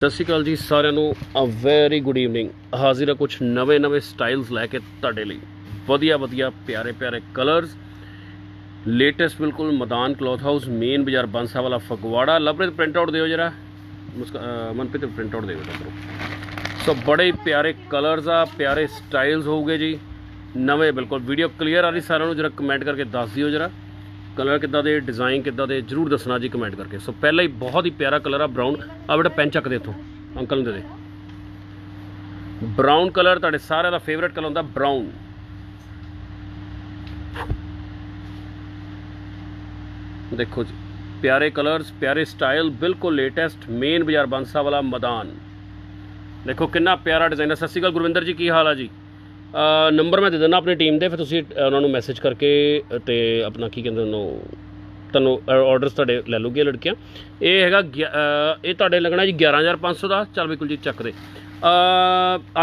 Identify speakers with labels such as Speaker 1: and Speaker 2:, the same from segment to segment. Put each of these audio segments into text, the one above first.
Speaker 1: ਸਤਿ ਸ਼੍ਰੀ ਅਕਾਲ ਜੀ, ਸਾਰਿਆਂ ਨੂੰ ਅ ਵੈਰੀ ਗੁੱਡ ਈਵਨਿੰਗ ਹਾਜ਼ਰ ਆ ਕੁਝ ਨਵੇਂ ਨਵੇਂ ਸਟਾਈਲਸ ਲੈ ਕੇ ਤੁਹਾਡੇ ਲਈ। ਵਧੀਆ ਵਧੀਆ, ਪਿਆਰੇ ਪਿਆਰੇ ਕਲਰਸ ਲੇਟੈਸਟ ਬਿਲਕੁਲ ਮਦਾਨ ਕਲੋਥ ਹਾਊਸ ਮੇਨ ਬਾਜ਼ਾਰ ਬੰਸਾ ਵਾਲਾ ਫਗਵਾੜਾ। ਲਵਪ੍ਰੀਤ ਪ੍ਰਿੰਟ ਆਊਟ ਦਿਓ ਜਰਾ। ਮੁਸਕ- ਮਨਪ੍ਰੀਤ ਪ੍ਰਿੰਟ ਆਊਟ ਦਿਓ ਜਰਾ। ਸੋ ਬੜੇ ਪਿਆਰੇ ਕਲਰਸ ਆ, ਪਿਆਰੇ ਸਟਾਈਲਸ ਹੋਊਗੇ ਜੀ। ਨਵੇਂ ਬਿਲਕੁਲ। ਵੀਡੀਓ ਕਲੀਅਰ ਆ ਰਹੀ, ਸਾਰਿਆਂ ਨੂੰ ਜਰਾ ਕਮੈਂਟ ਕਰਕੇ ਦੱਸ ਦਿਓ ਜਰਾ। ਕਲਰ ਕਿੱਦਾਂ ਦੇ, ਡਿਜ਼ਾਈਨ ਕਿੱਦਾਂ ਦੇ, ਜਰੂਰ ਦੱਸਣਾ ਜੀ ਕਮੈਂਟ ਕਰਕੇ। ਸੋ ਪਹਿਲਾਂ ਹੀ ਬਹੁਤ ਹੀ ਪਿਆਰਾ ਕਲਰ ਆ ਬਰਾਊਨ ਆ ਬੇਟਾ ਪੈਨ ਚੱਕ ਦੇ ਇੱਥੋਂ, ਅੰਕਲ ਨੂੰ ਦੇ ਦੇ। ਬ੍ਰਾਊਨ ਕਲਰ ਤੁਹਾਡੇ ਸਾਰਿਆਂ ਦਾ ਫੇਵਰਿਟ ਕਲਰ ਹੁੰਦਾ ਬਰਾਊਨ ਦੇਖੋ ਜੀ, ਪਿਆਰੇ ਕਲਰਸ ਪਿਆਰੇ ਸਟਾਈਲ ਬਿਲਕੁਲ ਲੇਟੈਸਟ ਮੇਨ ਬਾਜ਼ਾਰ ਬੰਸਾ ਵਾਲਾ ਮੈਦਾਨ। ਦੇਖੋ ਕਿੰਨਾ ਪਿਆਰਾ ਡਿਜ਼ਾਈਨ ਹੈ ਸਤਿ ਸ਼੍ਰੀ ਅਕਾਲ ਗੁਰਵਿੰਦਰ ਜੀ, ਕੀ ਹਾਲ ਆ ਜੀ? ਨੰਬਰ ਮੈਂ ਦੇ ਦਿੰਦਾ ਆਪਣੀ ਟੀਮ ਦੇ ਫਿਰ ਤੁਸੀਂ ਉਹਨਾਂ ਨੂੰ ਮੈਸੇਜ ਕਰਕੇ ਅ, ਤੇ ਆਪਣਾ ਕੀ ਕਹਿੰਦੇ ਉਹਨੂੰ ਤੁਹਾਨੂੰ ਆਰਡਰਸ ਤੁਹਾਡੇ ਲੈ ਲੂਗੇ ਲੜਕੀਆਂ। ਇਹ ਹੈਗਾ ਗਿਆ- ਇਹ ਤੁਹਾਡੇ ਲੱਗਣਾ ਜੀ 11500 ਦਾ ਚੱਲ ਬਿਲਕੁਲ ਜੀ ਚੱਕ ਦੇ।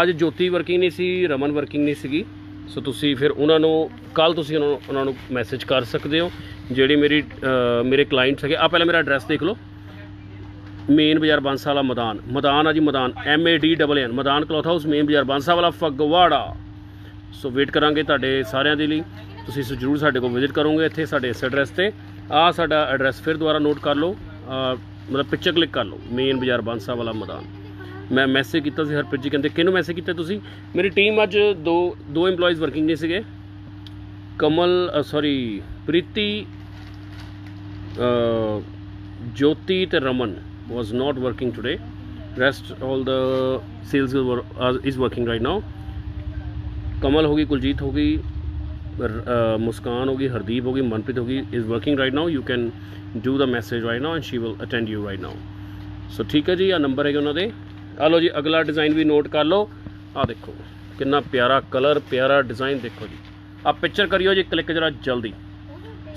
Speaker 1: ਅੱਜ ਜੋਤੀ ਵਰਕਿੰਗ ਨਹੀਂ ਸੀ ਰਮਨ ਵਰਕਿੰਗ ਨਹੀਂ ਸੀਗੀ। ਸੋ ਤੁਸੀਂ ਫਿਰ ਉਹਨਾਂ ਨੂੰ ਕੱਲ ਤੁਸੀਂ ਉਹਨਾਂ ਨੂੰ ਉਹਨਾਂ ਨੂੰ ਮੈਸੇਜ ਕਰ ਸਕਦੇ ਹੋ ਜਿਹੜੀ ਮੇਰੀ ਮੇਰੇ ਕਲਾਇੰਟਸ ਹੈਗੇ। ਆ ਪਹਿਲਾਂ ਮੇਰਾ ਐਡਰੈਸ ਦੇਖ ਲਓ। ਮੇਨ ਬਾਜ਼ਾਰ ਬਾਂਸਾ ਵਾਲਾ ਮੈਦਾਨ। ਮੈਦਾਨ ਆ ਜੀ Maidan M A D double N Maidan cloth house main ਬਾਜ਼ਾਰ ਬਾਂਸਾ ਵਾਲਾ ਫਗਵਾੜਾ। ਸੋ ਵੇਟ ਕਰਾਂਗੇ ਤੁਹਾਡੇ ਸਾਰਿਆਂ ਦੇ ਲਈ। ਤੁਸੀਂ ਸੋ ਜਰੂਰ ਸਾਡੇ ਕੋਲ ਵਿਜ਼ਿਟ ਕਰੋਗੇ ਇੱਥੇ ਸਾਡੇ ਇਸ ਐਡਰੈਸ ਤੇ। ਆ ਸਾਡਾ ਐਡਰੈਸ ਫਿਰ ਦੁਬਾਰਾ ਨੋਟ ਕਰ ਲਓ। ਮਤਲਬ ਪਿਕਚਰ ਕਲਿੱਕ ਕਰ ਲਓ ਮੇਨ ਬਾਜ਼ਾਰ ਬਾਂਸਾ ਵਾਲਾ ਮੈਦਾਨ। ਮੈਂ ਮੈਸੇਜ ਕੀਤਾ ਸੀ ਹਰਪ੍ਰੀਤ ਜੀ ਕਹਿੰਦੇ ਕਿਹਨੂੰ ਮੈਸੇਜ ਕੀਤਾ ਤੁਸੀਂ? ਮੇਰੀ ਟੀਮ ਅੱਜ ਦੋ ਦੋ EMPLOYEES ਵਰਕਿੰਗ ਨਹੀਂ ਸੀਗੇ। ਕਮਲ ਸੌਰੀ ਪ੍ਰੀਤੀ ਜੋਤੀ ਤੇ Raman was not working today rest all the sales were, uh, is working right now Kamal ਹੋ ਗਈ ਕੁਲਜੀਤ ਹੋ ਗਈ ਰ- ਅ, ਮੁਸਕਾਨ ਹੋ ਗਈ ਹਰਦੀਪ ਹੋ ਗਈ ਮਨਪ੍ਰੀਤ ਹੋ ਗਈ is working right now you can do the message right now and she will attend you right now so ਠੀਕ ਹੈ ਜੀ ਆ ਨੰਬਰ ਹੈਗੇ ਉਹਨਾਂ ਦੇ ਆ ਲਓ ਜੀ ਅਗਲਾ ਡਿਜ਼ਾਈਨ ਵੀ ਨੋਟ ਕਰ ਲਓ ਆ ਦੇਖੋ ਕਿੰਨਾ ਪਿਆਰਾ ਕਲਰ ਪਿਆਰਾ ਡਿਜ਼ਾਈਨ ਦੇਖੋ ਜੀ ਆ ਪਿਕਚਰ ਕਰਿਓ ਜੀ ਕਲਿੱਕ ਜਰਾ ਜਲਦੀ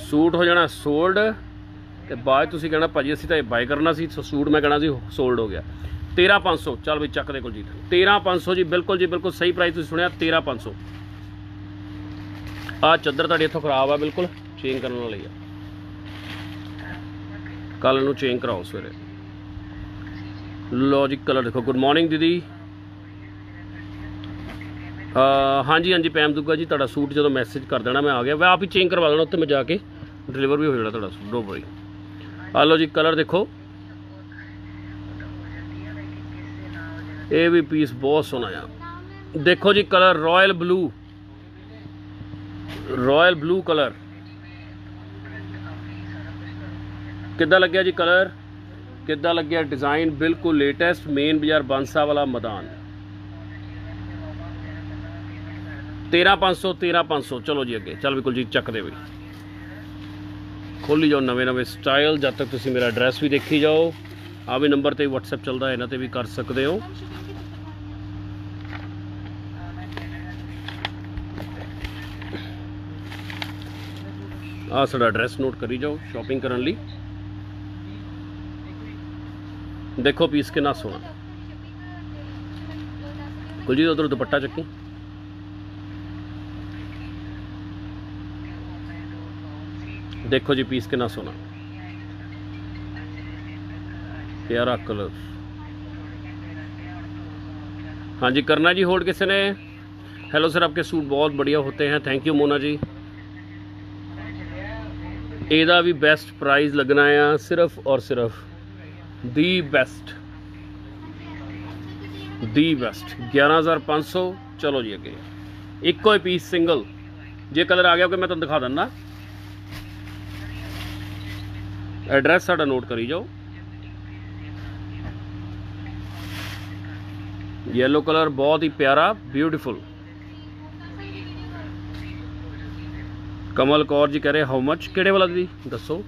Speaker 1: ਸੂਟ ਹੋ ਜਾਣਾ ਸੋਲਡ ਤੇ ਬਾਅਦ 'ਚ ਤੁਸੀਂ ਕਹਿਣਾ ਭਾਜੀ ਅਸੀਂ ਤਾਂ ਇਹ ਬਾਈ ਕਰਨਾ ਸੀ ਸੋ ਸੂਟ ਮੈਂ ਕਹਿਣਾ ਸੀ ਸੋਲਡ ਹੋ ਗਿਆ 13500 ਚੱਲ ਵੀ ਚੱਕ ਦੇ ਕੁਲਜੀਤ। 13500 ਜੀ, ਬਿਲਕੁਲ ਜੀ, ਬਿਲਕੁਲ ਸਹੀ ਪ੍ਰਾਈਸ ਤੁਸੀਂ ਸੁਣਿਆ 13500 ਆ ਚੱਦਰ ਤੁਹਾਡੀ ਇੱਥੋਂ ਖਰਾਬ ਆ, ਬਿਲਕੁਲ ਚੇਂਜ ਕਰਨ ਵਾਲੀ ਆ। ਕੱਲ ਨੂੰ ਚੇਂਜ ਕਰਾਓ ਸਵੇਰੇ। ਲੋ ਜੀ ਕਲਰ ਦੇਖੋ ਗੁੱਡ ਮਾਰਨਿੰਗ ਦੀਦੀ। ਹਾਂਜੀ ਹਾਂਜੀ ਪੈਮ ਦੁੱਗਾ ਜੀ, ਤੁਹਾਡਾ ਸੂਟ ਜਦੋਂ ਮੈਸੇਜ ਕਰ ਦੇਣਾ, ਮੈਂ ਆ ਗਿਆ। ਮੈਂ ਆਪ ਹੀ ਚੇਂਜ ਕਰਵਾ ਦੇਣਾ, ਉੱਥੇ ਮੈਂ ਜਾ ਕੇ ਡਿਲੀਵਰ ਵੀ ਹੋ ਜਾਣਾ ਤੁਹਾਡਾ ਸੂਟ ਡੋ ਬਰੀ ਆ ਲਓ ਜੀ ਕਲਰ ਦੇਖੋ। ਇਹ ਵੀ ਪੀਸ ਬਹੁਤ ਸੋਹਣਾ ਆ। ਦੇਖੋ ਜੀ colour royal blue royal blue colour ਕਿੱਦਾਂ ਲੱਗਿਆ ਜੀ ਕਲਰ ਕਿੱਦਾਂ ਲੱਗਿਆ ਡਿਜ਼ਾਈਨ ਬਿਲਕੁਲ ਲੇਟੈਸਟ ਮੇਨ ਬਾਜ਼ਾਰ ਬਾਂਸਾ ਵਾਲਾ ਮੈਦਾਨ। 13500 13500 ਚਲੋ ਜੀ ਅੱਗੇ। ਚੱਲ ਬਿਲਕੁਲ ਜੀ ਚੱਕ ਦੇ ਬਈ ਖੋਲੀ ਜਾਓ ਨਵੇਂ ਨਵੇਂ ਸਟਾਈਲ ਜਦ ਤੱਕ ਤੁਸੀਂ ਮੇਰਾ ਐਡਰੈਸ ਵੀ ਦੇਖੀ ਜਾਓ। ਆ ਵੀ ਨੰਬਰ ਤੇ WhatsApp ਚੱਲਦਾ, ਇਹਨਾਂ ਤੇ ਵੀ ਕਰ ਸਕਦੇ ਹੋ। ਆ ਸਾਡਾ ਐਡਰੈਸ ਨੋਟ ਕਰੀ ਜਾਓ ਸ਼ਾਪਿੰਗ ਕਰਨ ਲਈ ਦੇਖੋ ਪੀਸ ਕਿੰਨਾ ਸੋਹਣਾ ਕੁਲਜੀਤ ਉਧਰ ਦੁਪੱਟਾ ਚੱਕੀ ਦੇਖੋ ਜੀ ਪੀਸ ਕਿੰਨਾ ਸੋਹਣਾ ਪਿਆਰਾ ਕਲਰ हाँ जी करना जी होल्ड किसी ने हेलो सर आपके सूट बहुत बढ़िया होते हैं थैंक यू मोना जी ਇਹਦਾ ਵੀ ਬੈਸਟ ਪ੍ਰਾਈਸ ਲੱਗਣਾ ਆ, ਸਿਰਫ ਔਰ ਸਿਰਫ ਦੀ ਬੈਸਟ ਦੀ ਬੈਸਟ 11500 ਚਲੋ ਜੀ ਅੱਗੇ। ਇੱਕੋ ਹੀ ਪੀਸ ਸਿੰਗਲ ਜੇ ਕਲਰ ਆ ਗਿਆ ਕੋਈ ਮੈਂ ਤੁਹਾਨੂੰ ਦਿਖਾ ਦਿੰਦਾ। ਐਡਰੈਸ ਸਾਡਾ ਨੋਟ ਕਰੀ ਜਾਓ। ਯੈਲੋ ਕਲਰ ਬਹੁਤ ਹੀ ਪਿਆਰਾ ਬਿਊਟੀਫੁਲ ਕਮਲ ਕੌਰ ਜੀ ਕਹ ਰਹੇ ਹਾਊ ਮੱਚ ਕਿਹੜੇ ਵਾਲਾ ਦੀ ਦੱਸੋ।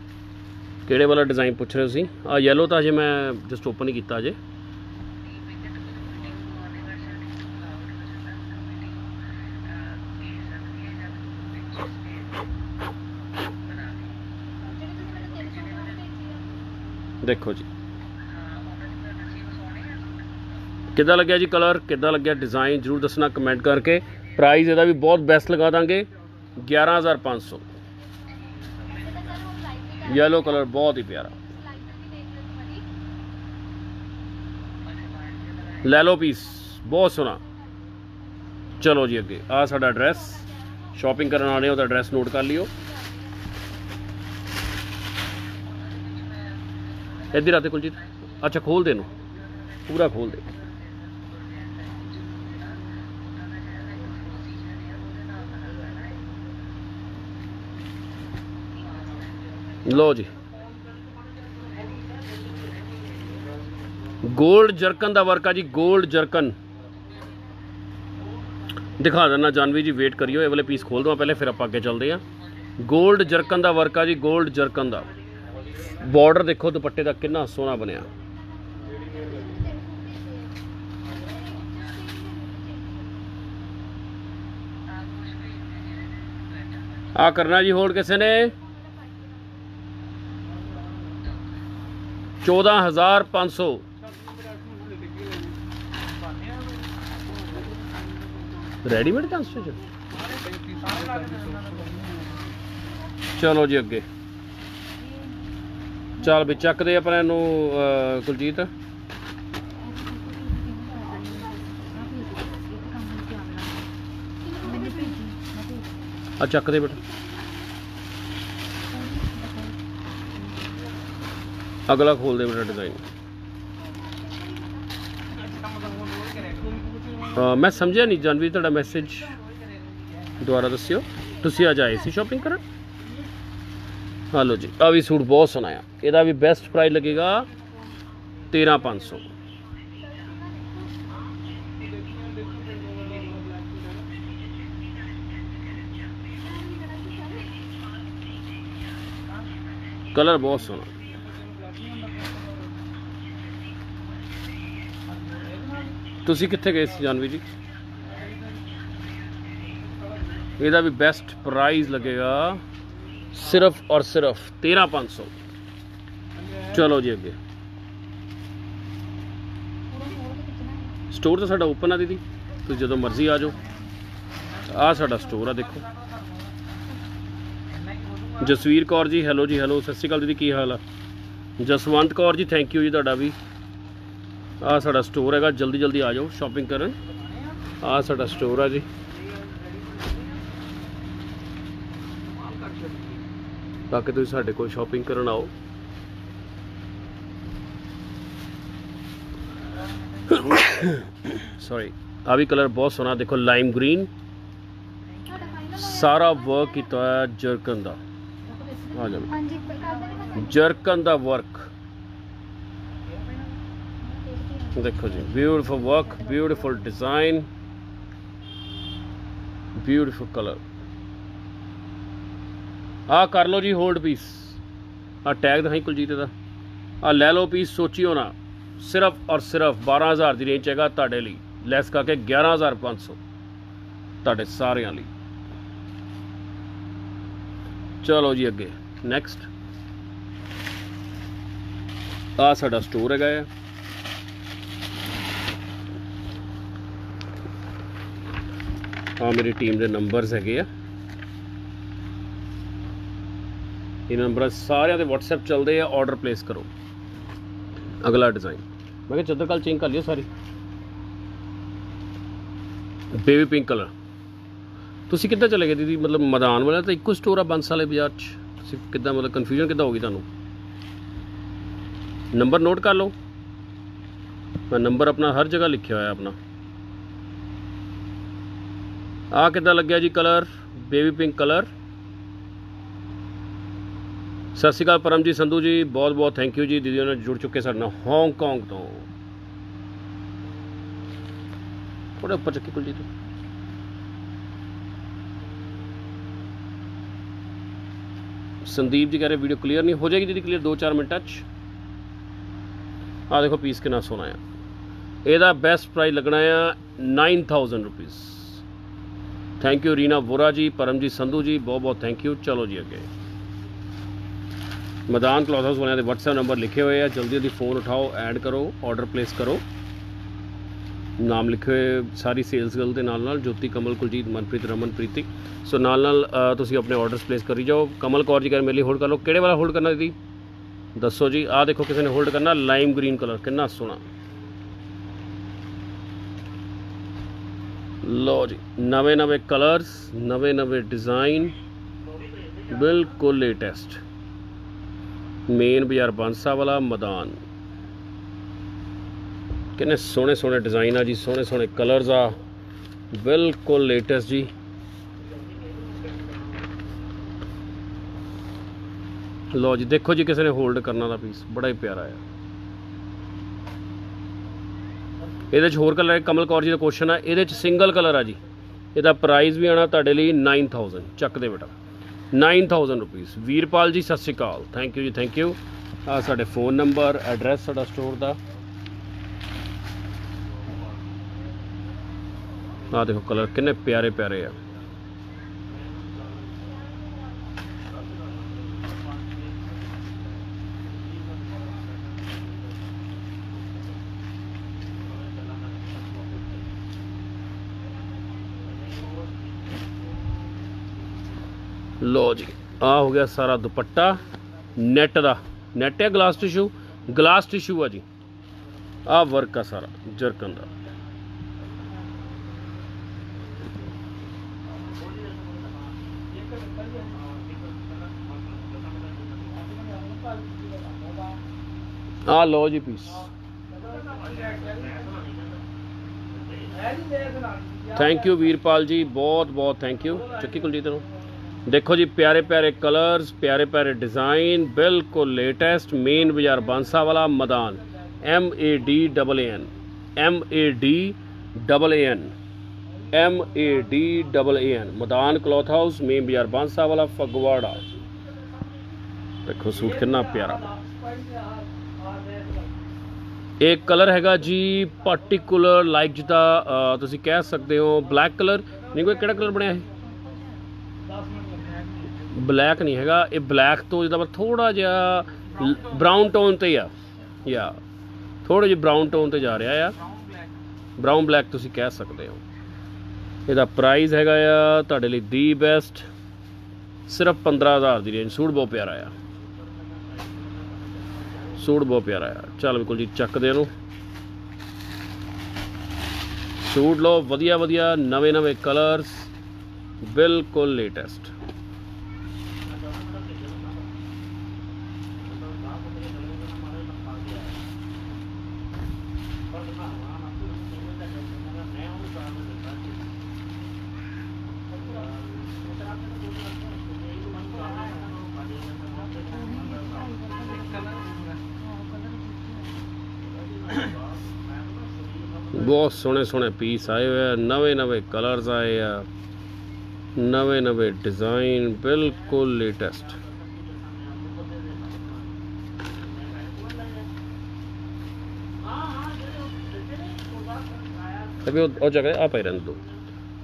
Speaker 1: ਕਿਹੜੇ ਵਾਲਾ ਡਿਜ਼ਾਈਨ ਪੁੱਛ ਰਹੇ ਸੀ ਆ ਯੈਲੋ ਤਾਂ ਅਜੇ ਮੈਂ ਜਸਟ ਓਪਨ ਹੀ ਕੀਤਾ ਅਜੇ ਦੇਖੋ ਜੀ। ਕਿੱਦਾਂ ਲੱਗਿਆ ਜੀ ਕਲਰ ਕਿੱਦਾਂ ਲੱਗਿਆ ਡਿਜ਼ਾਈਨ ਜਰੂਰ ਦੱਸਣਾ ਕਮੈਂਟ ਕਰਕੇ। ਪ੍ਰਾਈਸ ਇਹਦਾ ਵੀ ਬਹੁਤ ਬੈਸਟ ਲਗਾ ਦਾਂਗੇ। 11500 ਯੈਲੋ ਕਲਰ ਬਹੁਤ ਹੀ ਪਿਆਰਾ। ਲੈ ਲਓ ਪੀਸ ਬਹੁਤ ਸੋਹਣਾ। ਚਲੋ ਜੀ ਅੱਗੇ ਆ ਸਾਡਾ ਐਡਰੈਸ ਸ਼ਾਪਿੰਗ ਕਰਨ ਆਣੇ ਤਾਂ ਐਡਰੈਸ ਨੋਟ ਕਰ ਲਿਓ। ਇੱਧਰ ਆਤੇ ਕੁਲਜੀਤ ਅੱਛਾ, ਖੋਲ ਦੇ ਨੂੰ ਪੂਰਾ ਖੋਲ ਦੇ। ਲੋ ਜੀ। 골ਡ ਜਰਕਨ ਦਾ ਵਰਕ ਆ ਜੀ, ਗੋਲਡ ਜਰਕਨ। ਦਿਖਾ ਦਿੰਨਾ ਜਾਨਵੀ ਜੀ ਵੇਟ ਕਰਿਓ, ਇਹ ਵਾਲੇ ਪੀਸ ਖੋਲ ਦਵਾਂ ਪਹਿਲੇ, ਫਿਰ ਆਪਾਂ ਅੱਗੇ ਚੱਲਦੇ ਆ ਗੋਲਡ ਜਰਕਨ ਦਾ ਵਰਕ ਆ ਜੀ, ਗੋਲਡ ਜਰਕਨ ਦਾ। ਬਾਰਡਰ ਦੇਖੋ, ਦੁਪੱਟੇ ਦਾ ਕਿੰਨਾ ਸੋਹਣਾ ਬਣਿਆ। ਆ ਕਰਨਾ ਜੀ ਹੋਲਡ ਕਿਸੇ ਨੇ? 14500 ਰੈਡੀਮੇਡ ਕੰਸਟਰਕਸ਼ਨ ਚਲੋ ਜੀ ਅੱਗੇ। ਚੱਲ ਵੀ ਚੱਕਦੇ ਆਪਾਂ ਇਹਨੂੰ ਕੁਲਜੀਤ। ਆ ਚੱਕਦੇ ਬੇਟਾ। ਅਗਲਾ ਖੋਲ ਦੇ ਬੇਟਾ ਡਿਜ਼ਾਈਨ ਮੈਂ ਸਮਝਿਆ ਨਹੀਂ, ਜਾਨਵੀ, ਤੁਹਾਡਾ ਮੈਸੇਜ ਦੁਬਾਰਾ ਦੱਸਿਓ। ਤੁਸੀਂ ਅੱਜ ਆਏ ਸੀ ਸ਼ਾਪਿੰਗ ਕਰਨ? ਹਲੋ ਜੀ ਆ ਵੀ ਸੂਟ ਬਹੁਤ ਸੋਹਣਾ ਆ। ਇਹਦਾ ਵੀ ਬੈਸਟ ਪ੍ਰਾਈਸ ਲੱਗੇਗਾ 13500 ਕਲਰ ਬਹੁਤ ਸੋਹਣਾ। ਤੁਸੀਂ ਕਿੱਥੇ ਗਏ ਸੀ, ਜਾਨਵੀ ਜੀ? ਇਹਦਾ ਵੀ ਬੈਸਟ ਪ੍ਰਾਈਸ ਲੱਗੇਗਾ ਸਿਰਫ ਔਰ ਸਿਰਫ 13500 ਚਲੋ ਜੀ ਅੱਗੇ। ਸਟੋਰ ਤਾਂ ਸਾਡਾ ਓਪਨ ਆ ਦੀਦੀ। ਤੁਸੀਂ ਜਦੋਂ ਮਰਜ਼ੀ ਆ ਜਾਓ। ਆ ਸਾਡਾ ਸਟੋਰ ਆ, ਦੇਖੋ। ਜਸਵੀਰ ਕੌਰ ਜੀ ਹੈਲੋ ਜੀ ਹੈਲੋ ਸਤਿ ਸ਼੍ਰੀ ਅਕਾਲ ਦੀਦੀ, ਕੀ ਹਾਲ ਆ? ਜਸਵੰਤ ਕੌਰ ਜੀ ਥੈਂਕ ਯੂ ਜੀ ਤੁਹਾਡਾ ਵੀ। ਆ ਸਾਡਾ ਸਟੋਰ ਹੈਗਾ ਜਲਦੀ ਜਲਦੀ ਆ ਜਾਓ ਸ਼ਾਪਿੰਗ ਕਰਨ। ਆ ਸਾਡਾ ਸਟੋਰ ਆ ਜੀ। ਬਾਕੀ ਤੁਸੀਂ ਸਾਡੇ ਕੋਲ ਸ਼ਾਪਿੰਗ ਕਰਨ ਆਓ। ਸੌਰੀ ਆ ਵੀ ਕਲਰ ਬਹੁਤ ਸੋਹਣਾ ਦੇਖੋ ਲਾਈਮ ਗ੍ਰੀਨ ਸਾਰਾ ਵਰਕ ਕੀਤਾ ਹੋਇਆ ਜਰਕਨ ਦਾ। ਆ ਜਾਓ। ਜਰਕਨ ਦਾ ਵਰਕ ਦੇਖੋ ਜੀ beautiful work beautiful design beautiful colour ਆ ਕਰ ਲਓ ਜੀ ਹੋਲਡ ਪੀਸ ਆ ਟੈਗ ਦਿਖਾਈ ਕੁਲਜੀਤ ਦਾ ਆ ਲੈ ਲਓ ਪੀਸ ਸੋਚਿਓ ਨਾ, ਸਿਰਫ ਔਰ ਸਿਰਫ 12000 ਦੀ ਰੇਂਜ ਹੈਗਾ ਤੁਹਾਡੇ ਲਈ। ਲੈਸ ਕਰਕੇ 11500 ਤੁਹਾਡੇ ਸਾਰਿਆਂ ਲਈ। ਚਲੋ ਜੀ ਅੱਗੇ ਨੈਕਸਟ ਆ ਸਾਡਾ ਸਟੋਰ ਹੈਗਾ ਆ। ਆ ਮੇਰੀ ਟੀਮ ਦੇ ਨੰਬਰਸ ਹੈਗੇ ਆ। ਇਹ ਨੰਬਰ ਸਾਰਿਆਂ ਦੇ WhatsApp ਚੱਲਦੇ ਆ ਆਰਡਰ ਪਲੇਸ ਕਰੋ। ਅਗਲਾ ਡਿਜ਼ਾਈਨ ਮੈਂ ਕਿਹਾ ਚੱਦਰ ਕੱਲ ਚੇਂਜ ਕਰ ਲਿਓ ਸਾਰੀ। ਬੇਬੀ ਪਿੰਕ ਕਲਰ ਤੁਸੀਂ ਕਿੱਦਾਂ ਚਲੇ ਗਏ ਦੀਦੀ? ਮਤਲਬ ਮੈਦਾਨ ਵਾਲਾ ਤਾਂ ਇੱਕੋ ਸਟੋਰ ਆ ਬੰਸ ਵਾਲੇ ਬਾਜ਼ਾਰ 'ਚ? ਤੁਸੀਂ ਕਿੱਦਾਂ ਮਤਲਬ ਕਨਫਿਊਜ਼ਨ ਕਿੱਦਾਂ ਹੋ ਗਈ ਤੁਹਾਨੂੰ? ਨੰਬਰ ਨੋਟ ਕਰ ਲਓ। ਮੈਂ ਨੰਬਰ ਆਪਣਾ ਹਰ ਜਗ੍ਹਾ ਲਿਖਿਆ ਹੋਇਆ ਆਪਣਾ। ਆ ਕਿੱਦਾਂ ਲੱਗਿਆ ਜੀ ਕਲਰ? Baby pink colour. ਸਤਿ ਸ਼੍ਰੀ ਅਕਾਲ ਪਰਮਜੀਤ ਸੰਧੂ ਜੀ ਬਹੁਤ ਬਹੁਤ ਥੈਂਕ ਯੂ ਜੀ, ਦੀਦੀ ਉਹਨਾਂ ਜੁੜ ਚੁੱਕੇ ਸਾਡੇ ਨਾਲ ਹਾਂਗਕਾਂਗ ਤੋਂ। ਥੋੜੇ ਉੱਪਰ ਚੱਕੀ ਕੁਲਜੀਤ। ਸੰਦੀਪ ਜੀ ਕਹ ਰਹੇ ਵੀਡੀਓ ਕਲੀਅਰ ਨਹੀਂ, ਹੋ ਜਾਏਗੀ ਦੀਦੀ ਕਲੀਅਰ 2-4 ਮਿੰਟਾਂ 'ਚ। ਆ ਦੇਖੋ ਪੀਸ ਕਿੰਨਾ ਸੋਹਣਾ ਆ। ਇਹਦਾ ਬੈਸਟ ਪ੍ਰਾਈਸ ਲੱਗਣਾ ਆ 9000 rupees thank you Reena Vora ji Paramjit Sandhu ਜੀ ਬਹੁਤ ਬਹੁਤ ਥੈਂਕ ਯੂ ਚਲੋ ਜੀ ਅੱਗੇ ਮੈਦਾਨ ਕਲੌਥ ਹਾਊਸ ਵਾਲਿਆਂ ਦੇ WhatsApp ਨੰਬਰ ਲਿਖੇ ਹੋਏ ਆ ਜਲਦੀ ਜਲਦੀ ਫੋਨ ਉਠਾਓ ਐਡ ਕਰੋ ਆਰਡਰ ਪਲੇਸ ਕਰੋ ਨਾਮ ਲਿਖੇ ਹੋਏ ਸਾਰੀ ਸੇਲਸ ਗਰਲ ਦੇ ਨਾਲ ਨਾਲ ਜੋਤੀ ਕਮਲ ਕੁਲਜੀਤ ਮਨਪ੍ਰੀਤ ਰਮਨ ਪ੍ਰੀਤੀ ਸੋ ਨਾਲ ਨਾਲ ਤੁਸੀਂ ਆਪਣੇ ਆਰਡਰਸ ਪਲੇਸ ਕਰੀ ਜਾਓ ਕਮਲ ਕੌਰ ਜੀ ਕਰ ਮੇਰੇ ਲਈ ਹੋਲਡ ਕਰ ਲਓ ਕਿਹੜੇ ਵਾਲਾ ਹੋਲਡ ਕਰਨਾ ਦੀਦੀ ਦੱਸੋ ਜੀ ਆਹ ਦੇਖੋ ਕਿਸੇ ਨੇ ਹੋਲਡ ਕਰਨਾ ਲਾਈਮ ਗ੍ਰੀਨ ਕਲਰ ਕਿੰਨਾ ਸੋਹਣਾ ਲੋ ਜੀ, ਨਵੇਂ ਨਵੇਂ ਕਲਰਸ ਨਵੇਂ ਨਵੇਂ ਡਿਜ਼ਾਈਨ ਬਿਲਕੁਲ ਲੇਟੈਸਟ ਮੇਨ ਬਾਜ਼ਾਰ ਬਾਂਸਾ ਵਾਲਾ ਮੈਦਾਨ। ਕਿੰਨੇ ਸੋਹਣੇ ਸੋਹਣੇ ਡਿਜ਼ਾਈਨ ਆ ਜੀ, ਸੋਹਣੇ ਸੋਹਣੇ ਕਲਰਸ ਆ। ਬਿਲਕੁਲ ਲੇਟੈਸਟ ਜੀ। ਲੋ ਜੀ, ਦੇਖੋ ਜੀ, ਕਿਸੇ ਨੇ ਹੋਲਡ ਕਰਨਾ ਦਾ ਪੀਸ ਬੜਾ ਹੀ ਪਿਆਰਾ ਆ। ਇਹਦੇ ਚ ਹੋਰ ਕਲਰ ਹੈ, ਕਮਲ ਕੌਰ ਜੀ ਦਾ ਕੁਐਸਚਨ ਆ, ਇਹਦੇ ਚ ਸਿੰਗਲ ਕਲਰ ਆ ਜੀ। ਇਹਦਾ ਪ੍ਰਾਈਸ ਵੀ ਆਣਾ ਤੁਹਾਡੇ ਲਈ 9000 ਚੱਕ ਦੇ ਬੇਟਾ। 9000 ਰੁਪੀਸ ਵੀਰਪਾਲ ਜੀ, ਸਤਿ ਸ਼੍ਰੀ ਅਕਾਲ। ਥੈਂਕ ਯੂ ਜੀ ਥੈਂਕ ਯੂ ਆ ਸਾਡੇ ਫੋਨ ਨੰਬਰ ਐਡਰੈਸ ਸਾਡਾ ਸਟੋਰ ਦਾ। ਆ ਦੇਖੋ ਕਲਰ ਕਿੰਨੇ ਪਿਆਰੇ ਪਿਆਰੇ ਆ। ਲੋ ਜੀ ਆ ਹੋ ਗਿਆ ਸਾਰਾ ਦੁਪੱਟਾ ਨੈਟ ਦਾ। ਨੈਟ ਹੈ ਗਲਾਸ ਟਿਸ਼ੂ ਗਲਾਸ ਟਿਸ਼ੂ ਆ ਜੀ। ਆ ਵਰਕ ਆ ਸਾਰਾ, ਜਰਕਨ ਦਾ। ਆ ਲੋ ਜੀ ਪੀਸ ਥੈਂਕ ਯੂ ਵੀਰਪਾਲ ਜੀ ਬਹੁਤ ਬਹੁਤ ਥੈਂਕ ਯੂ ਚੱਕੀ ਕੁਲਜੀਤ ਨੂੰ। ਦੇਖੋ ਜੀ ਪਿਆਰੇ ਪਿਆਰੇ ਕਲਰਸ ਪਿਆਰੇ ਪਿਆਰੇ ਡਿਜ਼ਾਈਨ ਬਿਲਕੁਲ ਲੇਟੈਸਟ ਮੇਨ ਬਾਜ਼ਾਰ ਬਾਂਸਾ ਵਾਲਾ Maidan M A D double N M A D double N M A D double N Maidan cloth house main ਬਾਜ਼ਾਰ ਬਾਂਸਾ ਵਾਲਾ ਫਗਵਾੜਾ। ਦੇਖੋ ਸੂਟ ਕਿੰਨਾ ਪਿਆਰਾ। ਇਹ ਕਲਰ ਹੈਗਾ ਜੀ ਪਾਰਟਿਕੂਲਰ ਲਾਈਕ ਜਿੱਦਾਂ ਅਹ, ਤੁਸੀਂ ਕਹਿ ਸਕਦੇ ਹੋ ਬਲੈਕ ਕਲਰ ਨਹੀਂ ਕੋਈ ਕਿਹੜਾ ਕਲਰ ਬਣਿਆ ਹੈ ਬਲੈਕ ਨਹੀਂ ਹੈਗਾ। ਇਹ ਬਲੈਕ ਤੋਂ ਜਿਹਦਾ ਥੋੜਾ ਜਿਹਾ ਬ੍ਰਾਊਨ ਟੋਨ ਤੇ ਆ। ਯਾ ਥੋੜਾ ਜਿਹਾ ਬ੍ਰਾਊਨ ਟੋਨ ਤੇ ਜਾ ਰਿਹਾ ਆ। ਬ੍ਰਾਊਨ ਬਲੈਕ ਤੁਸੀਂ ਕਹਿ ਸਕਦੇ ਹੋ। ਇਹਦਾ ਪ੍ਰਾਈਸ ਹੈਗਾ ਆ ਤੁਹਾਡੇ ਲਈ ਦੀ ਬੈਸਟ ਸਿਰਫ 15000 ਦੀ ਰੇਂਜ ਸੂਟ ਬਹੁਤ ਪਿਆਰਾ ਆ। ਸੂਟ ਬਹੁਤ ਪਿਆਰਾ ਆ। ਚੱਲ ਬਿਲਕੁਲ ਜੀ, ਚੱਕਦੇ ਇਹਨੂੰ। ਸੂਟ ਲਓ ਵਧੀਆ ਵਧੀਆ ਨਵੇਂ ਨਵੇਂ ਕਲਰਸ ਬਿਲਕੁਲ ਲੇਟੈਸਟ ਬਹੁਤ ਸੋਹਣੇ ਸੋਹਣੇ ਪੀਸ ਆਏ ਹੋਏ ਆ, ਨਵੇਂ ਨਵੇਂ ਕਲਰਸ ਆਏ ਆ, ਨਵੇਂ ਨਵੇਂ ਡਿਜ਼ਾਈਨ ਬਿਲਕੁਲ ਲੇਟੈਸਟ ਅਬੇ ਉਹ ਉਹ ਜਗ੍ਹਾ ਆ ਪਈ ਰਹਿਣ ਦੋ।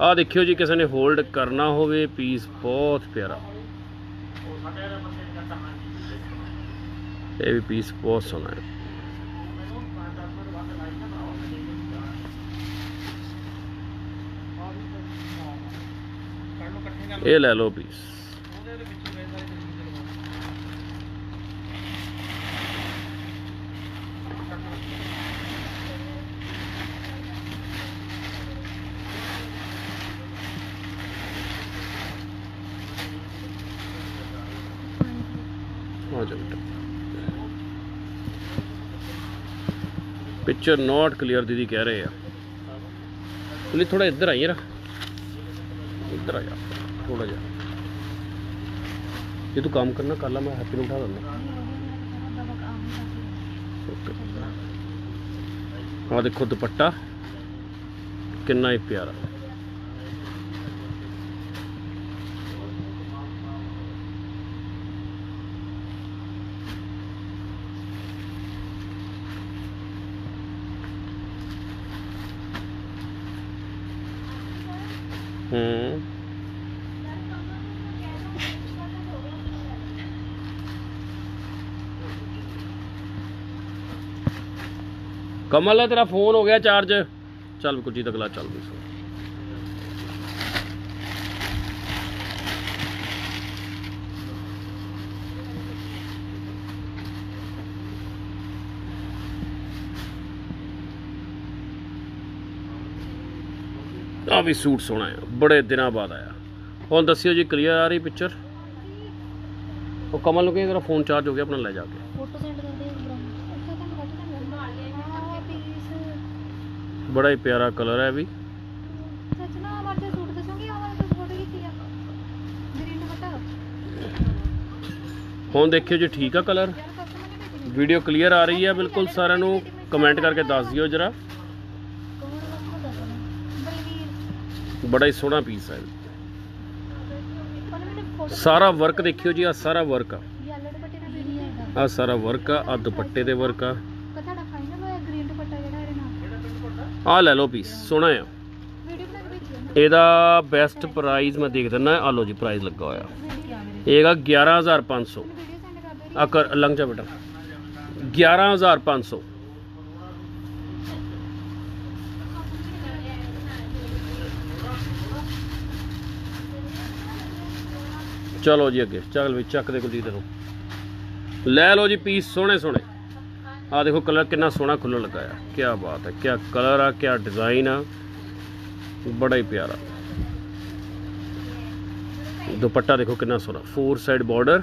Speaker 1: ਆ ਦੇਖਿਓ ਜੀ, ਕਿਸੇ ਨੇ ਹੋਲਡ ਕਰਨਾ ਹੋਵੇ ਪੀਸ ਬਹੁਤ ਪਿਆਰਾ। ਇਹ ਵੀ ਪੀਸ ਬਹੁਤ ਸੋਹਣਾ ਹੈ। ਇਹ ਲੈ ਲਓ ਪੀਸ ਆ ਜਾ ਪਿਕਚਰ ਨਾਟ ਕਲੀਅਰ ਦੀਦੀ ਕਹਿ ਰਹੇ ਆ। ਤੁਸੀਂ ਥੋੜਾ ਇੱਧਰ ਆਈਏ ਨਾ। ਇੱਧਰ ਆ ਜਾ। ਥੋੜਾ ਜਿਹਾ। ਜੇ ਤੂੰ ਕੰਮ ਕਰਨਾ ਕਰ ਲਾ ਮੈਂ ਹੈਪੀ ਨੂੰ ਉਠਾ ਦਿੰਦਾ। ਆ ਦੇਖੋ ਦੁਪੱਟਾ। ਕਿੰਨਾ ਹੀ ਪਿਆਰਾ। ਹੂੰ। ਕਮਲ, ਤੇਰਾ ਫੋਨ ਹੋ ਗਿਆ ਚਾਰਜ। ਚੱਲ ਬਿਲਕੁਲ ਅਗਲਾ ਚੱਲ ਵੀ ਆ ਵੀ ਸੂਟ ਸੋਹਣਾ ਆ, ਬੜੇ ਦਿਨਾਂ ਬਾਅਦ ਆਇਆ। ਹੁਣ ਦੱਸਿਓ ਜੀ ਕਲੀਅਰ ਆ ਰਹੀ ਪਿਕਚਰ ਉਹ ਕਮਲ ਨੂੰ ਕਹੇ ਫੋਨ ਚਾਰਜ ਹੋ ਗਿਆ, ਆਪਣਾ ਲੈ ਜਾ ਕੇ
Speaker 2: ਫੋਟੋ ਸੈਂਡ ਕਰਦੇ ਬ੍ਰਹਮ ਅੱਛਾ ਤੁਹਾਨੂੰ ਕੱਟ ਦਾਂਗਾ ਹਾਂ ਪੀਸ
Speaker 1: ਬੜਾ ਹੀ ਪਿਆਰਾ ਕਲਰ ਹੈ ਵੀ।
Speaker 2: ਸੱਚ ਨਾ ਮਰ ਤੇ ਸੂਟ ਦੱਸੋਗੇ? ਆਹ ਵਾਲਾ ਤੁਸੀਂ ਫੋਟੋ ਕੀਤੀ ਆ ਗ੍ਰੀਨ ਦੁਪੱਟਾ
Speaker 1: ਹੁਣ ਦੇਖਿਓ ਜੀ ਠੀਕ ਆ ਕਲਰ? ਵੀਡੀਓ ਕਲੀਅਰ ਆ ਰਹੀ ਹੈ ਬਿਲਕੁਲ ਸਾਰਿਆਂ ਨੂੰ ਕਮੈਂਟ ਕਰਕੇ ਦੱਸ ਦਿਓ ਜਰਾ। ਬੜਾ ਹੀ ਸੋਹਣਾ ਪੀਸ ਹੈ ਸਾਰਾ ਵਰਕ ਦੇਖਿਓ ਜੀ ਆ ਸਾਰਾ ਵਰਕ ਆ। ਆ ਸਾਰਾ ਵਰਕ ਆ ਆ ਦੁਪੱਟੇ ਦੇ ਵਰਕ ਆ
Speaker 2: ਪਰ ਤੁਹਾਡਾ ਫਾਈਨਲ ਹੋਇਆ ਗ੍ਰੀਨ ਦੁਪੱਟਾ ਜਿਹੜਾ ਇਹਦੇ ਨਾਲ
Speaker 1: ਆ ਲੈ ਲਓ ਪੀਸ ਸੋਹਣਾ ਆ। ਇਹਦਾ ਬੈਸਟ ਪ੍ਰਾਈਸ ਮੈਂ ਦੇਖ ਦਿੰਦਾ ਆ ਲਓ ਜੀ ਪ੍ਰਾਈਸ ਲੱਗਾ ਹੋਇਆ।
Speaker 2: ਵੀਡੀਓ ਆ ਮੇਰੇ
Speaker 1: ਇਹਗਾ 11500
Speaker 2: ਵੀਡੀਓ ਸੈਂਡ ਕਰ ਦਿਓ
Speaker 1: ਆ ਕਰ ਲੰਘ ਜਾ ਬੇਟਾ 11500 ਚਲੋ ਜੀ ਅੱਗੇ, ਚੱਲ ਵੀ, ਚੱਕ ਦੇ ਕੁਲਜੀਤ ਨੂੰ ਲੈ ਲਓ ਜੀ ਪੀਸ ਸੋਹਣੇ ਸੋਹਣੇ ਆ ਦੇਖੋ ਕਲਰ ਕਿੰਨਾ ਸੋਹਣਾ ਖੁੱਲਣ ਲੱਗਾ ਆ ਕੀ ਬਾਤ ਹੈ ਕੀ ਕਲਰ ਆ ਕੀ ਡਿਜ਼ਾਈਨ ਆ ਬੜਾ ਹੀ ਪਿਆਰਾ ਦੁਪੱਟਾ ਦੇਖੋ ਕਿੰਨਾ ਸੋਹਣਾ ਫੋਰ ਸਾਈਡ ਬਾਰਡਰ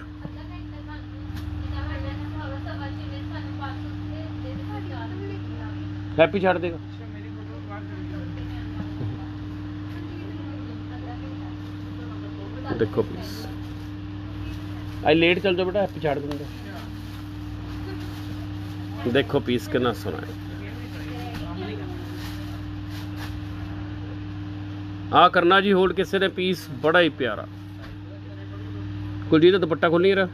Speaker 1: ਹੈਪੀ ਛੱਡ ਦੇਗਾ ਦੇਖੋ ਪਲੀਜ਼ ਆਈ ਲੇਟ ਚੱਲ ਜਾਓ ਬੇਟਾ ਹੈਪੀ ਛੱਡ ਦਿੰਦੇ ਦੇਖੋ ਪੀਸ ਕਿੰਨਾ ਸੋਹਣਾ ਹੈ ਆ ਕਰਨਾ ਜੀ ਹੋਲਡ ਕਿਸੇ ਨੇ ਪੀਸ ਬੜਾ ਹੀ ਪਿਆਰਾ ਕੁਲਜੀਤ ਦਾ ਦੁਪੱਟਾ ਖੁੱਲ ਨਹੀਂ ਰਿਹਾ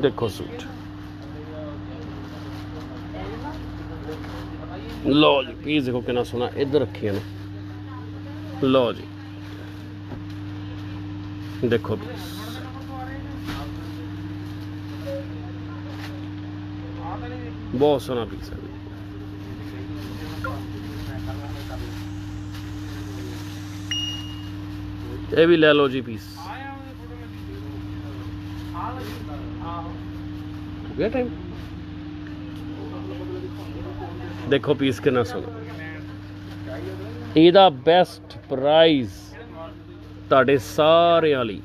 Speaker 1: ਦੇਖੋ ਸੂਟ ਲਓ ਜੀ ਪੀਸ ਦੇਖੋ ਕਿੰਨਾ ਸੋਹਣਾ ਇੱਧਰ ਰੱਖਿਆ ਨਾ ਲਓ ਜੀ ਦੇਖੋ ਪੀਸ ਬਹੁਤ ਸੋਹਣਾ ਪੀਸ ਹੈ ਇਹ ਵੀ ਲੈ ਲਓ ਜੀ ਪੀਸ ਹੋ ਗਿਆ ਟਾਈਮ ਦੇਖੋ ਪੀਸ ਕਿੰਨਾ ਸੋਹਣਾ। ਇਹਦਾ ਬੈਸਟ ਪ੍ਰਾਈਸ ਤੁਹਾਡੇ ਸਾਰਿਆਂ ਲਈ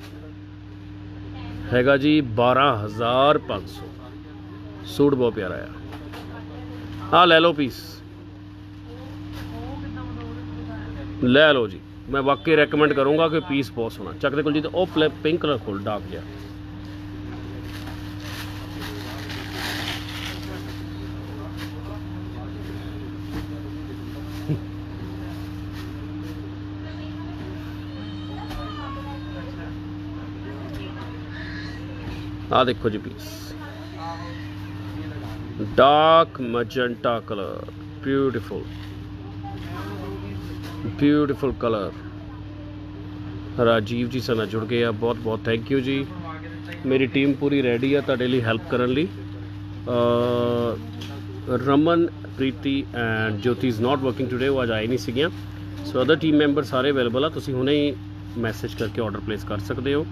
Speaker 1: ਹੈਗਾ ਜੀ 12500 ਸੂਟ ਬਹੁਤ ਪਿਆਰਾ ਆ। ਆ ਲੈ ਲਓ ਪੀਸ ਲੈ ਲਓ ਜੀ ਮੈਂ ਵਾਕਈ ਰეკਮੈਂਡ ਕਰੂੰਗਾ ਕਿ ਪੀਸ ਬਹੁਤ ਸੋਹਣਾ ਚੱਕ ਦੇ ਕੋਲ ਜੀ ਤੇ ਉਹ ਪਿੰਕ ਕਲਰ ਕੋਲ ਡਾਰਕ ਜਿਹਾ ਆ ਦੇਖੋ ਜੀ piece dark magenta colour beautiful beautiful colour. Rajiv ji ਸਾਡੇ ਨਾਲ ਜੁੜ ਗਏ ਆ, ਬਹੁਤ ਬਹੁਤ ਥੈਂਕ ਯੂ ਜੀ। ਮੇਰੀ ਟੀਮ ਪੂਰੀ ਰੈਡੀ ਆ ਤੁਹਾਡੇ ਲਈ ਹੈਲਪ ਕਰਨ ਲਈ। Raman, Preeti and Jyoti is not working today ਉਹ ਅੱਜ ਆਏ ਨਹੀਂ ਸੀਗੀਆਂ। ਸੋ ਅਦਰ ਟੀਮ ਮੈਂਬਰ ਸਾਰੇ ਅਵੇਲੇਬਲ ਆ, ਤੁਸੀਂ ਹੁਣੇ ਹੀ ਮੈਸੇਜ ਕਰਕੇ ਆਰਡਰ ਪਲੇਸ ਕਰ ਸਕਦੇ ਹੋ।